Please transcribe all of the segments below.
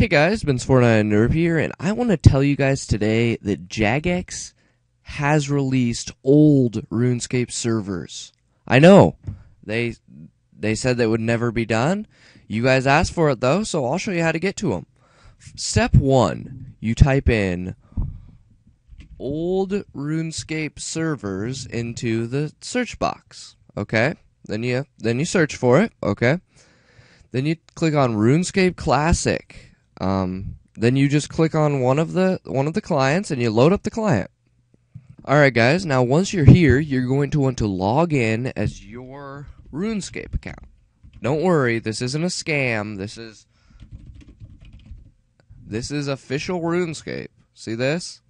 Hey guys, Benz499 here, and I want to tell you guys today that Jagex has released old RuneScape servers. I know they they said they would never be done. You guys asked for it though, so I'll show you how to get to them. Step one: you type in old RuneScape servers into the search box. Okay, then you then you search for it. Okay, then you click on RuneScape Classic um, then you just click on one of the one of the clients and you load up the client. All right, guys. Now, once you're here, you're going to want to log in as your RuneScape account. Don't worry, this isn't a scam. This is this is official RuneScape. See this?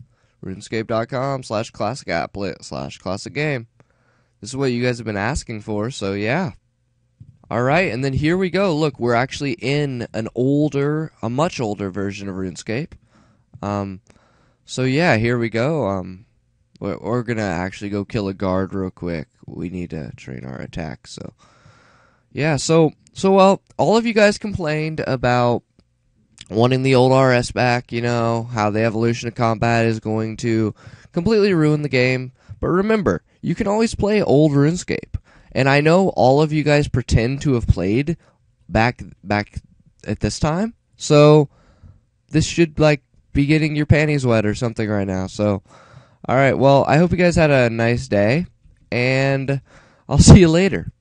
RuneScape.com slash classic applet slash classic game. This is what you guys have been asking for, so yeah. All right, and then here we go. Look, we're actually in an older, a much older version of RuneScape. Um, so yeah, here we go. Um, we're, we're gonna actually go kill a guard real quick. We need to train our attack. So yeah, so so well, all of you guys complained about wanting the old RS back. You know how the evolution of combat is going to completely ruin the game. But remember, you can always play old RuneScape. And I know all of you guys pretend to have played back back at this time. So this should like be getting your panties wet or something right now. So all right, well, I hope you guys had a nice day and I'll see you later.